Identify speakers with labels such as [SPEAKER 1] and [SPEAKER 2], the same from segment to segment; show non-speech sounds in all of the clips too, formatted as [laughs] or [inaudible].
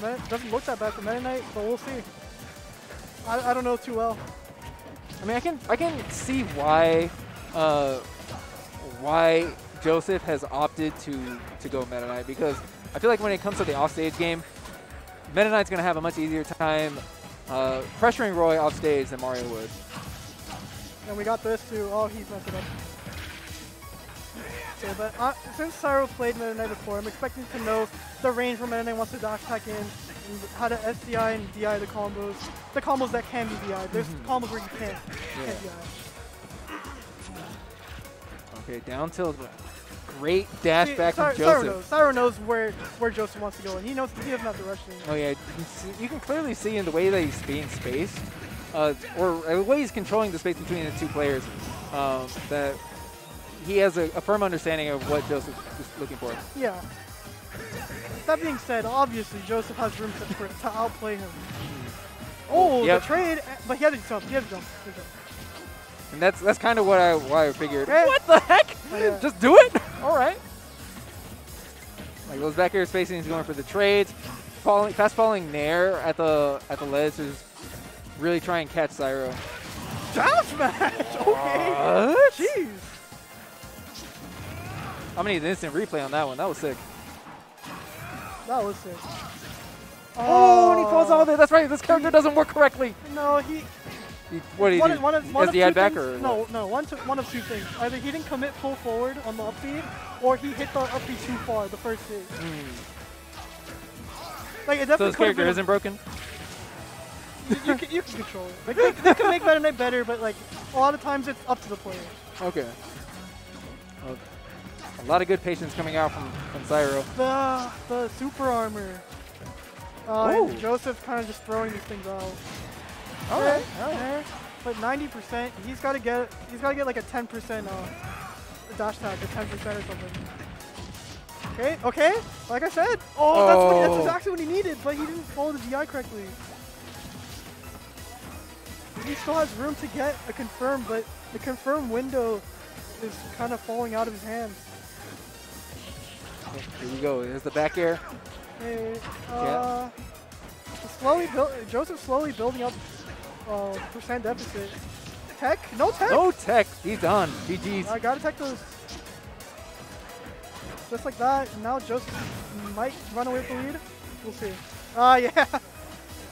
[SPEAKER 1] doesn't look that bad for Meta Knight, but we'll see. I, I don't know too well.
[SPEAKER 2] I mean, I can I can see why uh, why Joseph has opted to to go Meta Knight because I feel like when it comes to the offstage game, Meta Knight's gonna have a much easier time uh, pressuring Roy off stage than Mario would.
[SPEAKER 1] And we got this too. Oh, he's messed it up. Okay, but uh, since Cyro played Meta Knight before, I'm expecting to know the range where Meta Knight wants to dash attack in, and how to SDI and DI the combos. The combos that can be DI. There's
[SPEAKER 2] Mhm.
[SPEAKER 1] combos where you can't,
[SPEAKER 2] Yeah.
[SPEAKER 1] can't DI.
[SPEAKER 2] Okay, down tilt. Great dash
[SPEAKER 1] See,
[SPEAKER 2] back
[SPEAKER 1] Cyro,
[SPEAKER 2] from
[SPEAKER 1] Cyro
[SPEAKER 2] Joseph.
[SPEAKER 1] knows. Cyro knows where where Joseph wants to go, and he knows he doesn't have to rush in.
[SPEAKER 2] Oh yeah, you can, see, you can clearly see in the way that he's being spaced, uh, or the way he's controlling the space between the two players, um, that he has a, a firm understanding of what Joseph is looking for.
[SPEAKER 1] Yeah. That being said, obviously Joseph has room to, to outplay him. Oh,
[SPEAKER 2] Yep.
[SPEAKER 1] the trade, but he had to jump. He had to jump. He had to jump.
[SPEAKER 2] And that's that's kind of what I why I figured. What the heck?
[SPEAKER 1] Oh, [laughs] yeah.
[SPEAKER 2] Just do it. All right. Like those back air spacing, he's going for the trades. Falling, fast falling nair at the at the ledge is really try and catch Cyro.
[SPEAKER 1] Down smash! Okay.
[SPEAKER 2] What?
[SPEAKER 1] Jeez.
[SPEAKER 2] I'm gonna need an instant replay on that one. That was sick.
[SPEAKER 1] That was sick.
[SPEAKER 2] Oh, and he falls oh. all there. That's right. This character doesn't work correctly.
[SPEAKER 1] No, he.
[SPEAKER 2] He, what did he
[SPEAKER 1] One,
[SPEAKER 2] do?
[SPEAKER 1] one of, one of
[SPEAKER 2] the
[SPEAKER 1] two
[SPEAKER 2] ad back
[SPEAKER 1] things-
[SPEAKER 2] or
[SPEAKER 1] no? No, one, to, one of two things. Either he didn't commit full forward on the up B, or he hit the up B too far the first hit. Hmm. Like it.
[SPEAKER 2] So
[SPEAKER 1] definitely
[SPEAKER 2] his
[SPEAKER 1] could've
[SPEAKER 2] character isn't broken.
[SPEAKER 1] you, you, can, you can control it. Like they, they can make Meta Knight better, but like a lot of times it's up to the player.
[SPEAKER 2] Okay. Well, a lot of good patience coming out from from Cyro.
[SPEAKER 1] The the super armor. Uh,
[SPEAKER 2] Oh.
[SPEAKER 1] Joseph kind of just throwing these things out.
[SPEAKER 2] All right. All right.
[SPEAKER 1] But 90%, he's got to get he's got to get like a 10% uh, dash attack, or 10% or something. Okay, okay. Like I said, oh, that's, what, that's
[SPEAKER 2] Oh.
[SPEAKER 1] exactly what he needed, but he didn't follow the DI correctly. He still has room to get a confirm, but the confirm window is kind of falling out of his hands.
[SPEAKER 2] Here you go. Here's the back air.
[SPEAKER 1] Hey, uh, slowly build. Joseph slowly building up uh, percent deficit. Tech? No tech.
[SPEAKER 2] No tech. He's done. GG's.
[SPEAKER 1] I gotta tech those. Just like that. And now Joseph might run away with the lead. We'll see. Ah, yeah.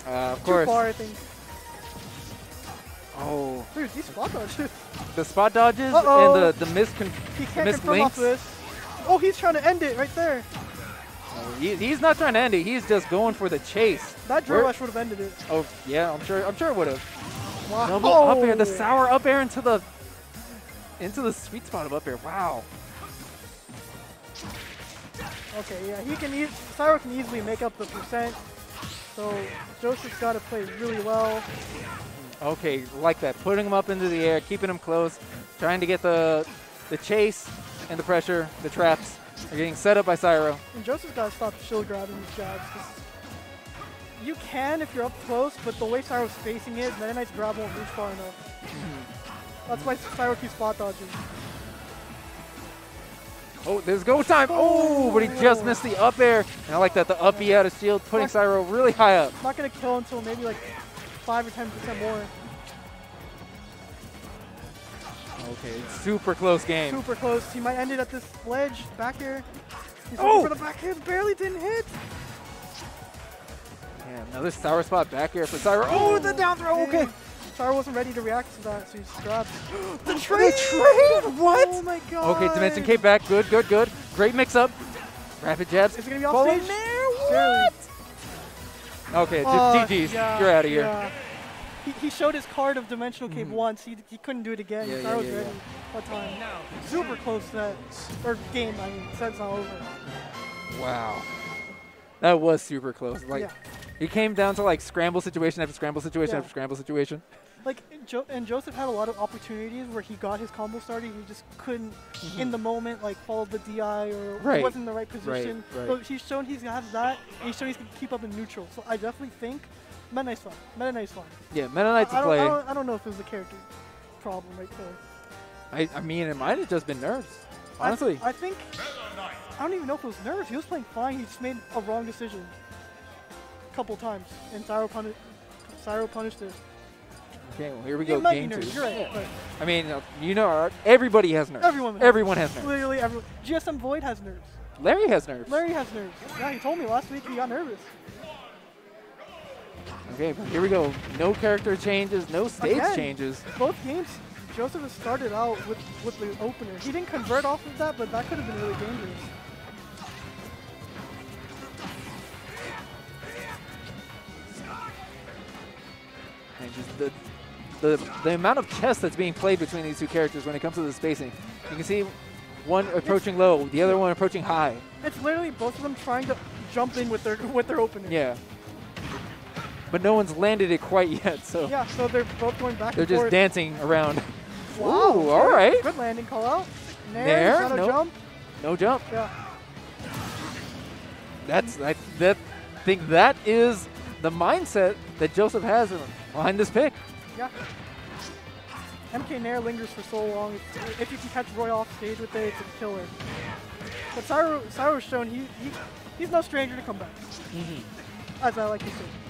[SPEAKER 2] Uh, of
[SPEAKER 1] Too
[SPEAKER 2] course.
[SPEAKER 1] far, I think.
[SPEAKER 2] Oh,
[SPEAKER 1] Dude, these spot dodges.
[SPEAKER 2] the spot dodges
[SPEAKER 1] Uh-oh.
[SPEAKER 2] and the the miss.
[SPEAKER 1] he can't
[SPEAKER 2] Miss
[SPEAKER 1] off this. Oh, he's trying to end it right there.
[SPEAKER 2] he, he's not trying to end it. He's just going for the chase.
[SPEAKER 1] That drill rush would have ended it.
[SPEAKER 2] Oh yeah, I'm sure. I'm sure it would have.
[SPEAKER 1] Wow.
[SPEAKER 2] Double up air, the oh. sour up air into the into the sweet spot of up air. Wow.
[SPEAKER 1] Okay, yeah, he can. E Cyro can easily make up the percent. So Joseph's got to play really well.
[SPEAKER 2] Okay, like that. Putting him up into the air, keeping him close, trying to get the the chase and the pressure, the traps are getting set up by Cyro.
[SPEAKER 1] And Joseph's got to stop shield grabbing these jabs. You can if you're up close, but the way Cyro's facing it, Meta Knight's grab won't reach far enough. Mm-hmm. That's why Cyro keeps spot dodging.
[SPEAKER 2] Oh, there's go time. Oh, but he just
[SPEAKER 1] Oh.
[SPEAKER 2] missed the up air. And I like that. The up E out of shield, putting Cyro really high up.
[SPEAKER 1] Not gonna kill until maybe like five or ten percent more.
[SPEAKER 2] Okay, super close game.
[SPEAKER 1] Super close. He might end it at this ledge back here. He's
[SPEAKER 2] Oh!
[SPEAKER 1] for the back here. Barely didn't hit.
[SPEAKER 2] Yeah, another sour spot back here for Cyro. Oh, the down throw. Okay.
[SPEAKER 1] Cyro wasn't ready to react to that, so he just grabbed. [gasps] [gasps]
[SPEAKER 2] The trade. The trade. What?
[SPEAKER 1] Oh my god.
[SPEAKER 2] Okay, Dimension came back. Good, good, good. Great mix up. Rapid jabs.
[SPEAKER 1] Is it gonna be off
[SPEAKER 2] there.
[SPEAKER 1] Barely.
[SPEAKER 2] What? Okay, just
[SPEAKER 1] Uh,
[SPEAKER 2] GG's.
[SPEAKER 1] yeah,
[SPEAKER 2] You're out of here.
[SPEAKER 1] yeah. He, he showed his card of Dimensional Cape mm-hmm. once. He, he couldn't do it again.
[SPEAKER 2] Yeah,
[SPEAKER 1] Cyro
[SPEAKER 2] yeah,
[SPEAKER 1] was
[SPEAKER 2] yeah,
[SPEAKER 1] ready. What time? Super close set. Or game, I mean. Set's not over.
[SPEAKER 2] Wow. That was super close. Like,
[SPEAKER 1] yeah.
[SPEAKER 2] it came down to like scramble situation after scramble situation
[SPEAKER 1] Yeah.
[SPEAKER 2] after scramble situation.
[SPEAKER 1] Like, jo- and Joseph had a lot of opportunities where he got his combo started. He just couldn't, mm-hmm. in the moment, like follow the DI or.
[SPEAKER 2] Right.
[SPEAKER 1] he wasn't in the right position.
[SPEAKER 2] right.
[SPEAKER 1] So he's shown he has that, and he's shown he can keep up in neutral. So I definitely think Meta Knight's fine. Meta Knight's fine.
[SPEAKER 2] Yeah, Meta Knight's
[SPEAKER 1] I,
[SPEAKER 2] play.
[SPEAKER 1] I, don't, I don't know if it was a character problem right there.
[SPEAKER 2] I, I mean, it might have just been nerves.
[SPEAKER 1] I-
[SPEAKER 2] Honestly.
[SPEAKER 1] I, think I don't even know if it was nerves. He was playing fine. He just made a wrong decision. a couple times, and Cyro, puni- Cyro punished it.
[SPEAKER 2] Okay, well, here we
[SPEAKER 1] It
[SPEAKER 2] go.
[SPEAKER 1] might
[SPEAKER 2] Game
[SPEAKER 1] be
[SPEAKER 2] two.
[SPEAKER 1] You're right.
[SPEAKER 2] Yeah. I mean, you know, everybody has nerves.
[SPEAKER 1] Everyone has
[SPEAKER 2] Everyone has nerfs.
[SPEAKER 1] literally everyone. GSM Void has nerves.
[SPEAKER 2] Larry has nerves.
[SPEAKER 1] Larry has nerves. Yeah, he told me last week he got nervous.
[SPEAKER 2] Okay, but here we go. No character changes, no stage
[SPEAKER 1] Again.
[SPEAKER 2] changes.
[SPEAKER 1] Both games, Joseph has started out with, with the opener. He didn't convert off of that, but that could have been really dangerous.
[SPEAKER 2] And just the, the the amount of chess that's being played between these two characters when it comes to the spacing. You can see one approaching low, the other one approaching high.
[SPEAKER 1] It's literally both of them trying to jump in with their [laughs] with their opener.
[SPEAKER 2] Yeah. But no one's landed it quite yet, so
[SPEAKER 1] Yeah, so they're both going back
[SPEAKER 2] they're just
[SPEAKER 1] forth.
[SPEAKER 2] dancing around.
[SPEAKER 1] Wow,
[SPEAKER 2] Ooh, all right.
[SPEAKER 1] Good landing call out. Nair,
[SPEAKER 2] Nair,
[SPEAKER 1] shadow
[SPEAKER 2] nope.
[SPEAKER 1] jump.
[SPEAKER 2] No jump.
[SPEAKER 1] Yeah.
[SPEAKER 2] That's I that think that is the mindset that Joseph has behind this pick.
[SPEAKER 1] Yeah. MK Nair lingers for so long. If, you can catch Roy off stage with it, it's a killer. But Cyro, Cyro's shown he, he he's no stranger to comeback, mm-hmm. as I like to say.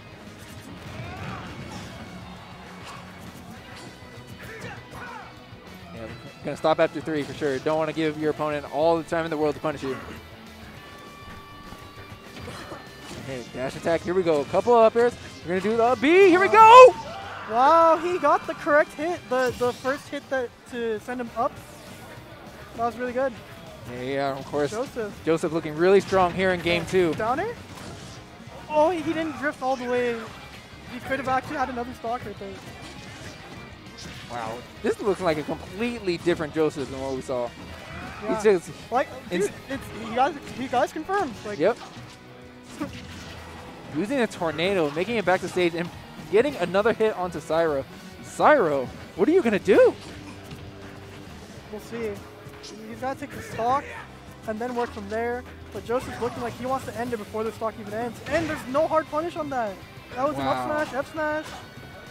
[SPEAKER 2] Yeah, gonna stop after three for sure. Don't want to give your opponent all the time in the world to punish you. Okay, dash attack. Here we go. A couple of up airs. We're gonna do the B. Here we go.
[SPEAKER 1] Wow, he got the correct hit, the the first hit that to send him up. That was really good.
[SPEAKER 2] Yeah, yeah, of course.
[SPEAKER 1] Joseph.
[SPEAKER 2] Joseph looking really strong here in game two.
[SPEAKER 1] Down air? Oh, he didn't drift all the way. He could have actually had another stock right there.
[SPEAKER 2] Wow, this looks like a completely different Joseph than what we saw.
[SPEAKER 1] Yeah.
[SPEAKER 2] He's just,
[SPEAKER 1] like,
[SPEAKER 2] It's-
[SPEAKER 1] dude, it's, you guys, you guys confirmed. Like,
[SPEAKER 2] yep. [laughs] Using a tornado, making it back to stage, and getting another hit onto Cyro. Cyro, what are you gonna do?
[SPEAKER 1] We'll see. He's got to take the stock and then work from there. But Joseph's looking like he wants to end it before the stock even ends. And there's no hard punish on that. That was
[SPEAKER 2] Wow.
[SPEAKER 1] an up smash, F smash.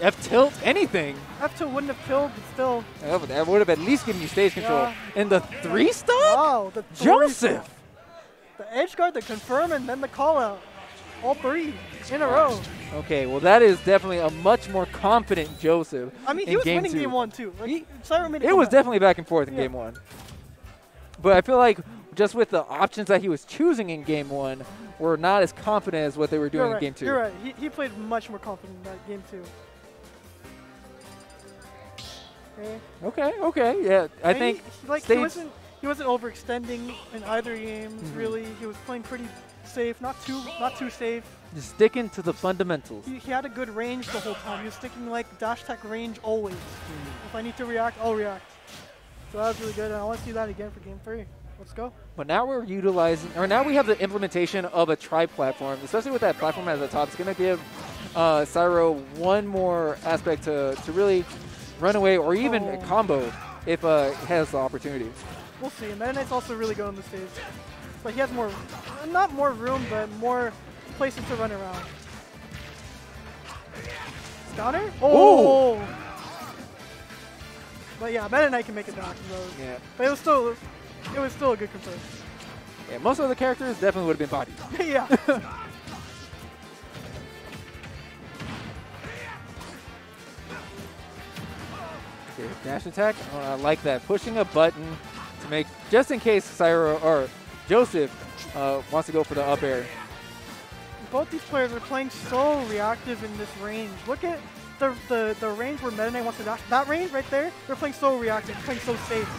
[SPEAKER 2] F tilt, anything.
[SPEAKER 1] F tilt wouldn't have killed, but still.
[SPEAKER 2] Yeah, but that would have at least given you stage control.
[SPEAKER 1] Yeah.
[SPEAKER 2] And the three stop?
[SPEAKER 1] Wow. The three-
[SPEAKER 2] Joseph!
[SPEAKER 1] The edge guard, the confirm, and then the call out. All three in a row.
[SPEAKER 2] Okay, well that is definitely a much more confident Joseph.
[SPEAKER 1] I mean, he was
[SPEAKER 2] game
[SPEAKER 1] winning
[SPEAKER 2] two.
[SPEAKER 1] game one too. Like,
[SPEAKER 2] He-
[SPEAKER 1] it.
[SPEAKER 2] Was
[SPEAKER 1] back.
[SPEAKER 2] definitely back and forth in
[SPEAKER 1] Yeah.
[SPEAKER 2] game one. But I feel like just with the options that he was choosing in game one were not as confident as what they were doing
[SPEAKER 1] right.
[SPEAKER 2] in game two.
[SPEAKER 1] You're right. He, he played much more confident in that game two. Okay.
[SPEAKER 2] Okay, okay, yeah. I
[SPEAKER 1] mean,
[SPEAKER 2] think
[SPEAKER 1] he, like he wasn't he wasn't overextending in either game.
[SPEAKER 2] Mhm.
[SPEAKER 1] Really, he was playing pretty safe. Not too not too safe.
[SPEAKER 2] just sticking to the fundamentals.
[SPEAKER 1] He, he had a good range the whole time. He was sticking like dash attack range always. If I need to react, I'll react. So that was really good, and I want to see that again for game three. Let's go.
[SPEAKER 2] But now we're utilizing, or now we have the implementation of a tri-platform, especially with that platform at the top. It's going to give uh, Cyro one more aspect to, to really run away or even
[SPEAKER 1] Oh.
[SPEAKER 2] combo if uh, has the opportunity.
[SPEAKER 1] We'll see. And Meta Knight's also really good on the stage. But he has more, not more room, but more places to run around. Down air? Oh! But yeah, Meta Knight can make it back from those.
[SPEAKER 2] Yeah.
[SPEAKER 1] But it was still, it was still a good confirm.
[SPEAKER 2] yeah, most of the characters definitely would have been bodied. [laughs]
[SPEAKER 1] yeah. [laughs]
[SPEAKER 2] dash attack. Oh, I like that. Pushing a button to make, just in case Cyro or Joseph uh, wants to go for the up air.
[SPEAKER 1] Both these players are playing so reactive in this range. Look at the the, the range where Meta Knight wants to dash. That range right there, they're playing so reactive, playing so safe.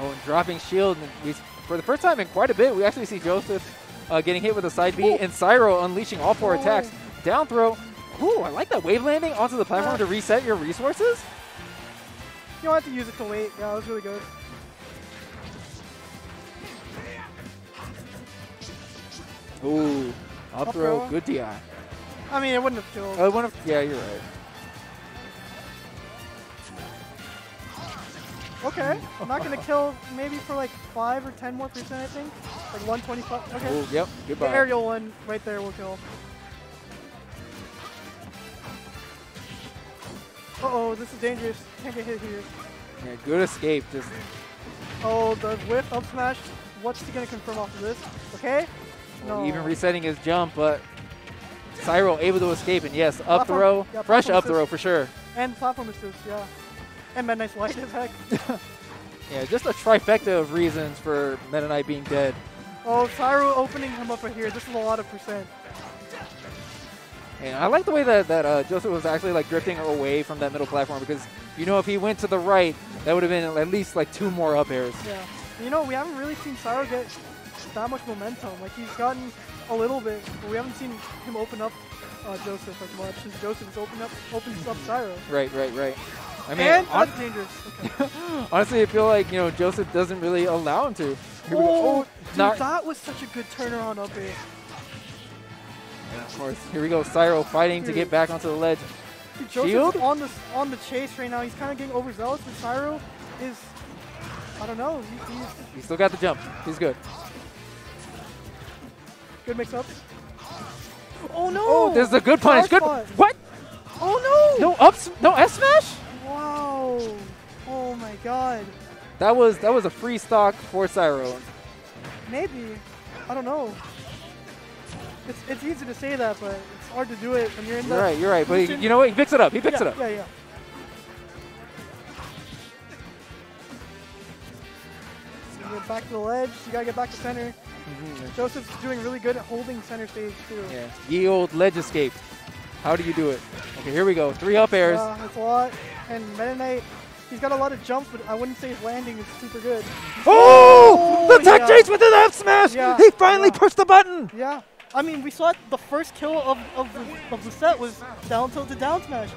[SPEAKER 2] Oh, and dropping shield. And we, for the first time in quite a bit, we actually see Joseph uh, getting hit with a side B
[SPEAKER 1] Ooh.
[SPEAKER 2] and Cyro unleashing all four
[SPEAKER 1] Oh.
[SPEAKER 2] attacks. Down throw. Ooh, I like that wave landing onto the platform
[SPEAKER 1] Yeah.
[SPEAKER 2] to reset your resources.
[SPEAKER 1] You don't have to use it to wait. Yeah, that was really good.
[SPEAKER 2] Ooh, up,
[SPEAKER 1] Up
[SPEAKER 2] throw, good DI.
[SPEAKER 1] I mean, it wouldn't have killed.
[SPEAKER 2] Oh, one of, yeah, you're right.
[SPEAKER 1] Okay, I'm not gonna [laughs] kill maybe for like five or ten more percent. I think, like 125. Okay,
[SPEAKER 2] Ooh, yep,
[SPEAKER 1] the aerial one right there will kill. Uh oh, this is dangerous. Can't get hit here.
[SPEAKER 2] Yeah, good escape. Just
[SPEAKER 1] Oh, the whiff up smash. What's he gonna confirm off of this? Okay. No.
[SPEAKER 2] even resetting his jump, but Cyro able to escape, and yes, up
[SPEAKER 1] Platform-
[SPEAKER 2] throw,
[SPEAKER 1] yeah,
[SPEAKER 2] fresh up throw
[SPEAKER 1] assist.
[SPEAKER 2] for sure.
[SPEAKER 1] And platform assist, yeah. And Meta Knight's light attack. [laughs]
[SPEAKER 2] Yeah, just a trifecta of reasons for Meta Knight being dead.
[SPEAKER 1] oh, Cyro opening him up right here. This is a lot of percent.
[SPEAKER 2] And I like the way that, that uh, Joseph was actually like drifting away from that middle platform because you know if he went to the right, that would have been at least like two more up airs.
[SPEAKER 1] Yeah. You know, we haven't really seen Cyro get that much momentum. Like, he's gotten a little bit, but we haven't seen him open up uh, Joseph as much since Joseph has opened up, opens up Cyro.
[SPEAKER 2] Right, right, right. I mean,
[SPEAKER 1] and
[SPEAKER 2] hon-
[SPEAKER 1] that's dangerous. Okay. [laughs]
[SPEAKER 2] honestly, I feel like you know Joseph doesn't really allow him to. Here we.
[SPEAKER 1] Oh, dude,
[SPEAKER 2] not-
[SPEAKER 1] that was such a good turnaround up air.
[SPEAKER 2] Of course. Here we go. Cyro fighting to get back onto the ledge.
[SPEAKER 1] Dude,
[SPEAKER 2] Shield?
[SPEAKER 1] on the on the chase right now. He's kind of getting overzealous, but Cyro is, I don't know, he, he's
[SPEAKER 2] He still got the jump. He's good.
[SPEAKER 1] good mix-up. Oh no!
[SPEAKER 2] Oh, there's a good punish. Good.
[SPEAKER 1] Spot.
[SPEAKER 2] What?
[SPEAKER 1] Oh no!
[SPEAKER 2] No ups. No F smash.
[SPEAKER 1] Wow! Oh my god.
[SPEAKER 2] That was that was a free stock for Cyro.
[SPEAKER 1] Maybe. I don't know. It's, it's easy to say that, but it's hard to do it when you're in the.
[SPEAKER 2] You're right. You're right. But he, you know what? He picks it up. He picks
[SPEAKER 1] yeah,
[SPEAKER 2] it up.
[SPEAKER 1] Yeah, yeah. Get back to the ledge. You gotta get back to center.
[SPEAKER 2] Mhm.
[SPEAKER 1] Joseph's doing really good at holding center stage too.
[SPEAKER 2] Yeah. Ye old ledge escape. How do you do it? Okay, here we go. Three up airs.
[SPEAKER 1] Uh, that's a lot. And Meta Knight, he's got a lot of jumps, but I wouldn't say his landing is super good.
[SPEAKER 2] oh!
[SPEAKER 1] Oh,
[SPEAKER 2] The tech
[SPEAKER 1] yeah.
[SPEAKER 2] chase with an F smash!
[SPEAKER 1] Yeah,
[SPEAKER 2] He finally
[SPEAKER 1] yeah.
[SPEAKER 2] pushed the button!
[SPEAKER 1] Yeah. I mean, we saw it, the first kill of, of, the, of the set was down tilt to down smash.